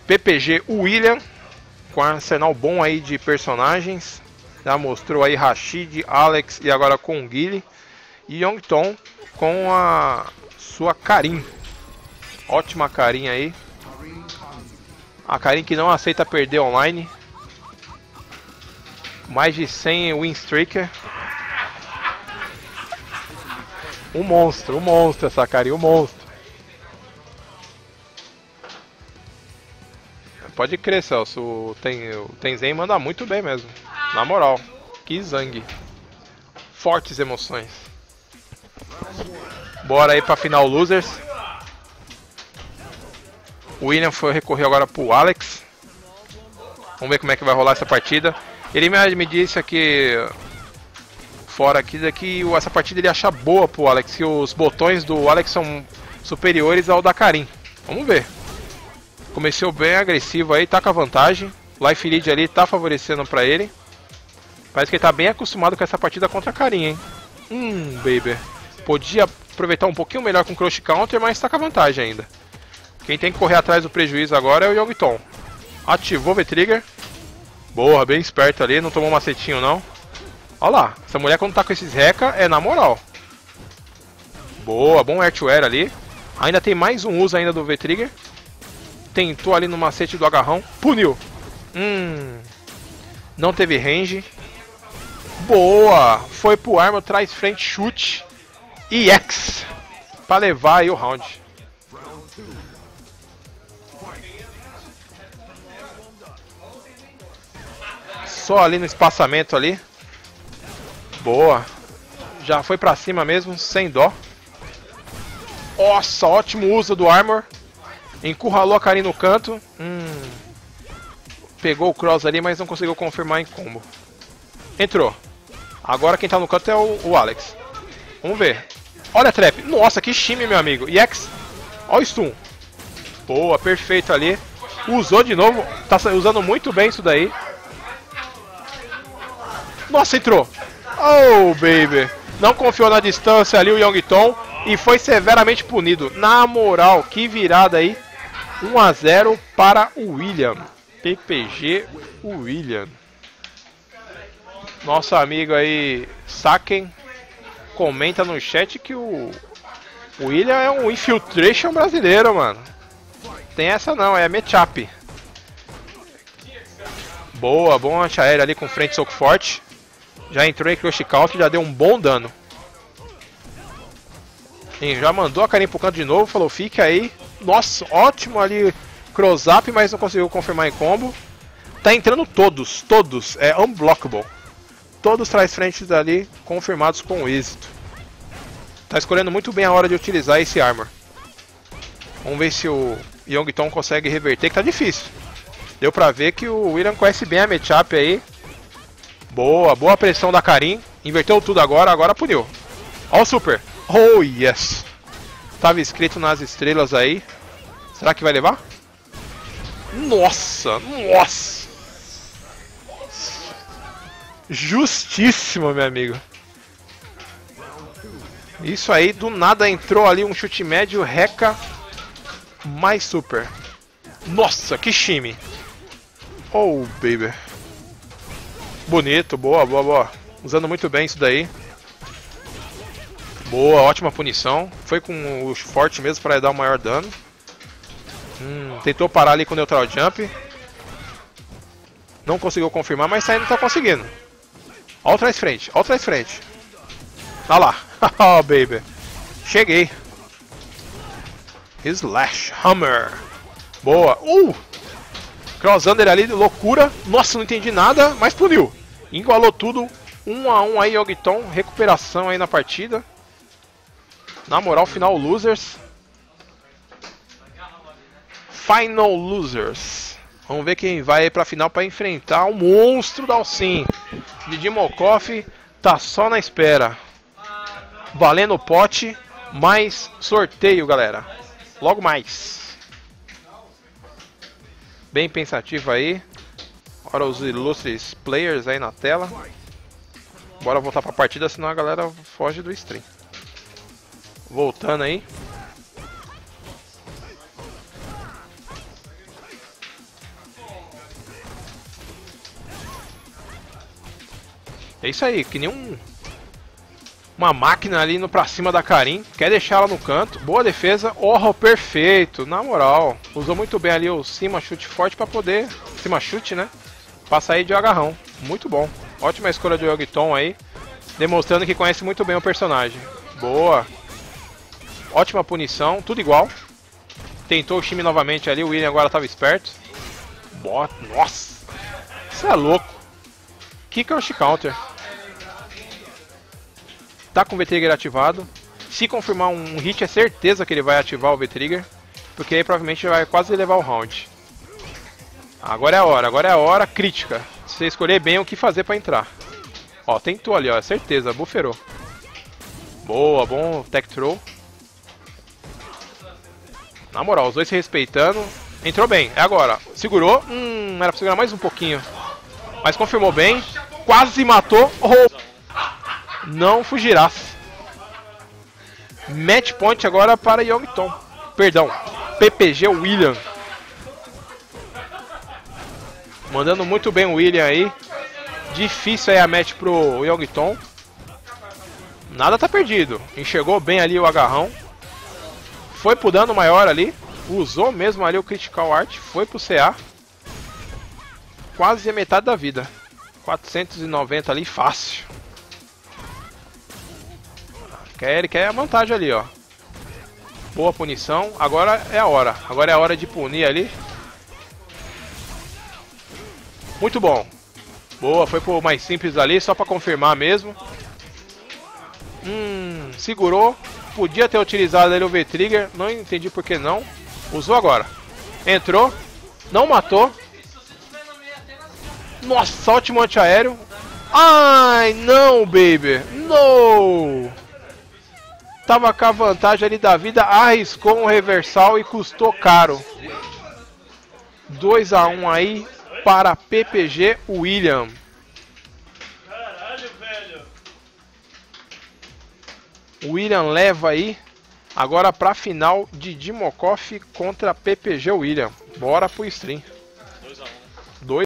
PPG William, com arsenal bom aí de personagens. Já mostrou aí Rashid, Alex e agora com Guile. E Yongton com a sua Karim. Ótima Karim aí. A Karim que não aceita perder online. Mais de 100 win streaker. Um monstro, um monstro essa Karim, um monstro. Pode crer, Celso. O, Ten, o Tenzem manda muito bem mesmo. Na moral. Que zangue. Fortes emoções. Bora aí pra final losers. O William foi recorrer agora pro Alex. Vamos ver como é que vai rolar essa partida. Ele me disse aqui fora aqui que essa partida ele acha boa pro Alex, que os botões do Alex são superiores ao da Karim. Vamos ver. Começou bem agressivo aí, tá com a vantagem. Life Lead ali tá favorecendo pra ele. Parece que ele tá bem acostumado com essa partida contra a Karim, hein? Hum, baby. Podia aproveitar um pouquinho melhor com o Crush Counter, mas tá com a vantagem ainda. Quem tem que correr atrás do prejuízo agora é o Yogton. Ativou o V-Trigger. Boa, bem esperto ali, não tomou macetinho não. Olha lá, essa mulher quando tá com esses reca é na moral. Boa, bom airware ali. Ainda tem mais um uso ainda do V-Trigger. Tentou ali no macete do agarrão. Puniu. Hum. Não teve range. Boa. Foi pro arma, traz frente, chute. E X. Pra levar aí o round. Só ali no espaçamento ali. Boa. Já foi pra cima mesmo, sem dó. Nossa, ótimo uso do Armor. Encurralou a Karin no canto. Hum. Pegou o cross ali, mas não conseguiu confirmar em combo. Entrou. Agora quem tá no canto é o, o Alex. Vamos ver. Olha a trap. Nossa, que time, meu amigo. Yex. Olha o stun. Boa, perfeito ali. Usou de novo. Tá usando muito bem isso daí. Nossa, entrou. Oh, baby. Não confiou na distância ali o Yongton e foi severamente punido. Na moral, que virada aí. 1 a 0 para o William. PPG William. Nosso amigo aí, Saken, comenta no chat que o, o William é um infiltration brasileiro, mano. Tem essa não, é matchup. Boa, bom antiaéreo ali com frente soco forte. Já entrou em Crush Count, já deu um bom dano. E já mandou a Karim pro canto de novo, falou fique aí. Nossa, ótimo ali cross-up, mas não conseguiu confirmar em combo. Tá entrando todos, todos, é unblockable. Todos trás frentes ali confirmados com êxito. Tá escolhendo muito bem a hora de utilizar esse armor. Vamos ver se o Yongton consegue reverter, que tá difícil. Deu pra ver que o William conhece bem a matchup aí. Boa, boa pressão da Karim. Inverteu tudo agora, agora puniu. Ó o super. Oh, yes. Tava escrito nas estrelas aí. Será que vai levar? Nossa, nossa. Justíssimo, meu amigo. Isso aí, do nada entrou ali um chute médio, reca, mais super. Nossa, que time. Oh, baby. Bonito, boa, boa, boa. Usando muito bem isso daí. Boa, ótima punição. Foi com o forte mesmo para dar o maior dano. Hum, tentou parar ali com o neutral jump. Não conseguiu confirmar, mas ainda tá conseguindo. Olha o trás frente, olha o trás frente. Olha lá. oh, baby. Cheguei. Slash Hammer. Boa. Uh! Cross Under ali, loucura. Nossa, não entendi nada, mas puniu. Igualou tudo. 1 um a 1 um aí, Yogton. Recuperação aí na partida. Na moral, final losers. Final losers. Vamos ver quem vai para a final para enfrentar o monstro da Alcim. Didi Mokoff tá só na espera. Valendo o pote, mais sorteio, galera. Logo mais bem pensativo aí. Agora os ilustres players aí na tela. Bora voltar pra partida, senão a galera foge do stream. Voltando aí. É isso aí, que nem um... Uma máquina ali indo pra cima da Karim. Quer deixar ela no canto. Boa defesa. horror oh, perfeito. Na moral. Usou muito bem ali o cima chute forte pra poder... Cima chute, né? Pra sair de agarrão. Muito bom. Ótima escolha do Yogiton aí. Demonstrando que conhece muito bem o personagem. Boa. Ótima punição. Tudo igual. Tentou o time novamente ali. O William agora estava esperto. Boa. Nossa. Isso é louco. Kick ou counter. Tá com o V-Trigger ativado. Se confirmar um hit, é certeza que ele vai ativar o V-Trigger. Porque aí provavelmente vai quase levar o round. Agora é a hora, agora é a hora crítica. Você escolher bem o que fazer para entrar. Ó, tentou ali, ó, certeza, buferou. Boa, bom tech throw. Na moral, os dois se respeitando. Entrou bem, é agora. Segurou. Hum, era pra segurar mais um pouquinho. Mas confirmou bem. Quase matou. Oh. Não fugirás. Match point agora para Yongton. Perdão, PPG William. Mandando muito bem o William aí. Difícil aí a match pro Yongton. Nada tá perdido. Enxergou bem ali o agarrão. Foi pro dano maior ali. Usou mesmo ali o Critical Art. Foi pro CA. Quase a metade da vida. 490 ali, fácil. Quer, ele quer a vantagem ali, ó. Boa punição. Agora é a hora. Agora é a hora de punir ali. Muito bom. Boa, foi pro mais simples ali, só pra confirmar mesmo. Hum, segurou. Podia ter utilizado ali o V-Trigger, não entendi por que não. Usou agora. Entrou, não matou. Nossa, ótimo antiaéreo. Ai, não, baby. No! Tava com a vantagem ali da vida, arriscou um reversal e custou caro. 2 a 1 aí para PPG William. William leva aí agora para a final de Dimokoff contra PPG William. Bora pro stream.